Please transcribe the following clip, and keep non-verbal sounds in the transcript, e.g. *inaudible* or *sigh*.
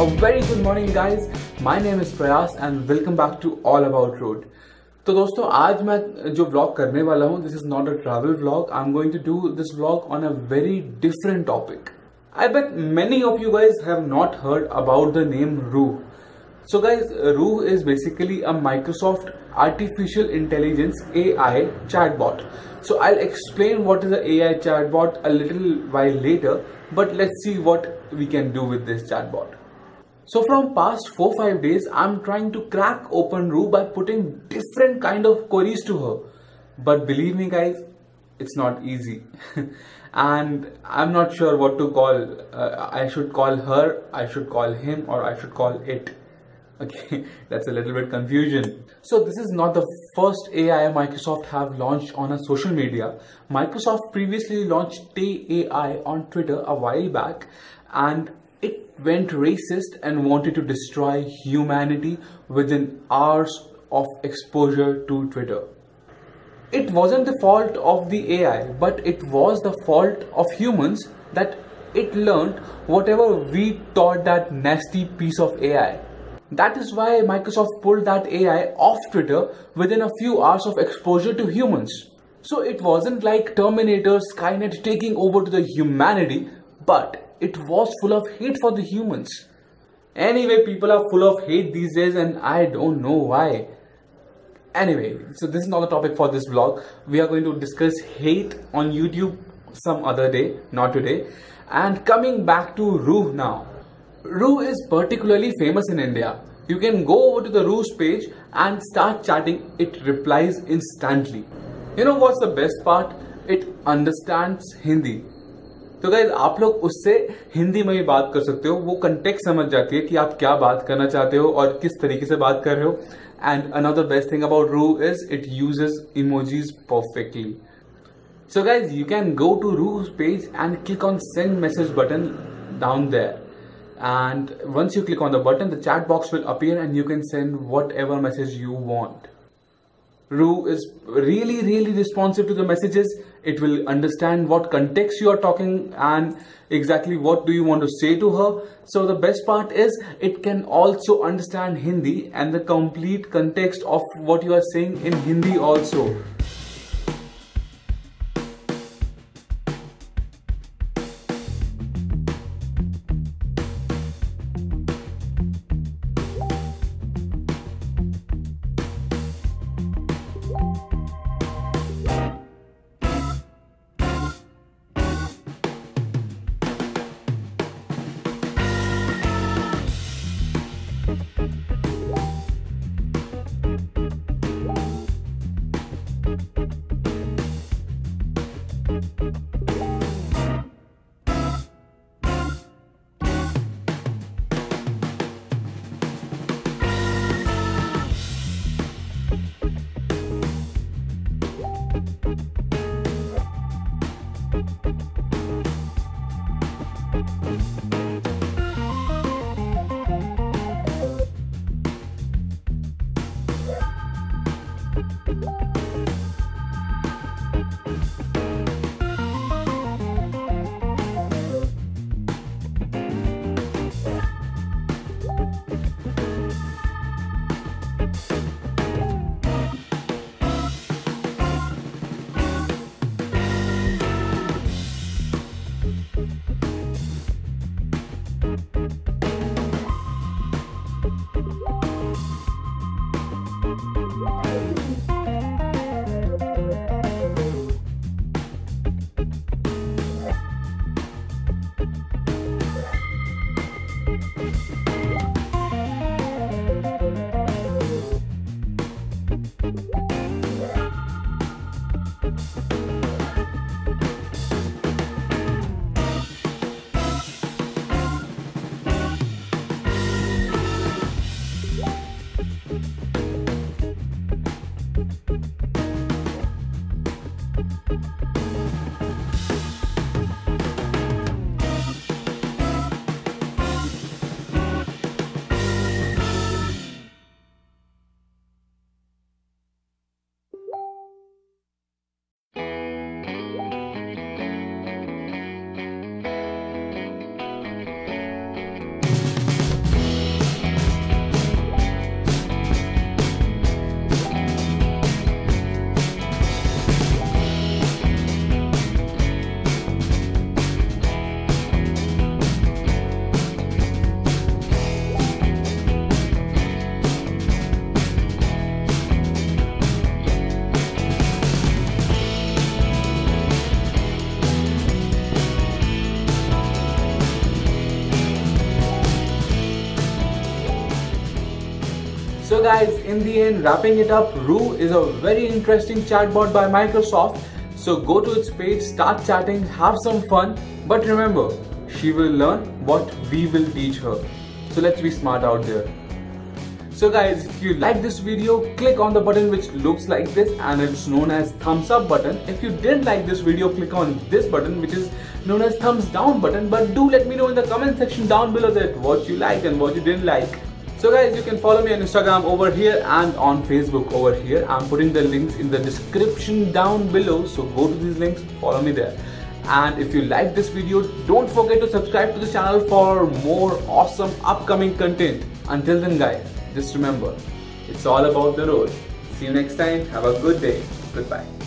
A very good morning guys. My name is Prayas and welcome back to All About Road. तो दोस्तों आज मैं जो vlog करने वाला हूँ this is not a travel vlog I am going to do this vlog on a very different topic I bet many of you guys have not heard about the name Roo So guys, Ruuh is basically a Microsoft Artificial Intelligence AI chatbot. So I'll explain what is an AI chatbot a little while later, but let's see what we can do with this chatbot. So from past 4-5 days, I'm trying to crack open Ruuh by putting different kind of queries to her. But believe me guys, it's not easy. *laughs* and I'm not sure what to call. Uh, I should call her, I should call him, or I should call it *laughs* okay that's a little bit confusion so this is not the first ai microsoft have launched on a social media microsoft previously launched Tay ai on twitter a while back and it went racist and wanted to destroy humanity within hours of exposure to twitter it wasn't the fault of the ai but it was the fault of humans that it learned whatever we taught that nasty piece of ai that is why Microsoft pulled that AI off Twitter within a few hours of exposure to humans. So it wasn't like Terminator Skynet taking over to the humanity, but it was full of hate for the humans. Anyway, people are full of hate these days and I don't know why. Anyway, so this is not the topic for this vlog. We are going to discuss hate on YouTube some other day, not today. And coming back to Ruuh now. Ruuh is particularly famous in India. You can go over to the Ruuh's page and start chatting. It replies instantly. You know what's the best part? It understands Hindi. तो गैर आप लोग उससे हिंदी में भी बात कर सकते हो। वो कंटेक्ट समझ जाती है कि आप क्या बात करना चाहते हो और किस तरीके से बात कर रहे हो। And another best thing about Roo is it use emojis perfectly so guys you can go to रू page and click on send message button down there and once you click on the button the chat box will appear and you can send whatever message you want Ruuh is really really responsive to the messages. It will understand what context you are talking and exactly what do you want to say to her. So the best part is it can also understand Hindi and the complete context of what you are saying in Hindi also So guys, in the end, wrapping it up, Ruuh is a very interesting chatbot by Microsoft. So go to its page, start chatting, have some fun. But remember, she will learn what we will teach her. So let's be smart out there. So guys, if you like this video, click on the button which looks like this and it's known as thumbs up button. If you didn't like this video, click on this button which is known as thumbs down button. But do let me know in the comment section down below that what you liked and what you didn't like. So guys, you can follow me on Instagram over here and on Facebook over here. I'm putting the links in the description down below. So go to these links, follow me there. And if you like this video, don't forget to subscribe to the channel for more awesome upcoming content. Until then guys, just remember, it's all about the road. See you next time. Have a good day. Goodbye.